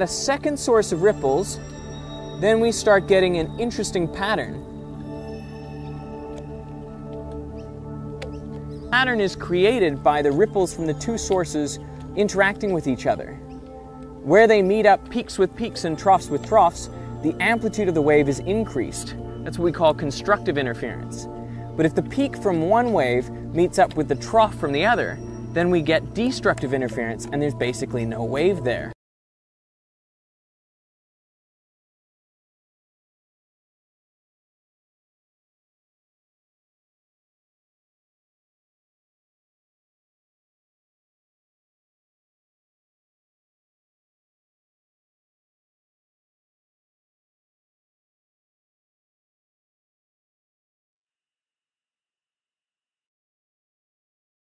A second source of ripples, then we start getting an interesting pattern. Pattern is created by the ripples from the two sources interacting with each other. Where they meet up peaks with peaks and troughs with troughs, the amplitude of the wave is increased. That's what we call constructive interference. But if the peak from one wave meets up with the trough from the other, then we get destructive interference and there's basically no wave there.